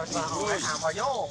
我三号，还喊用。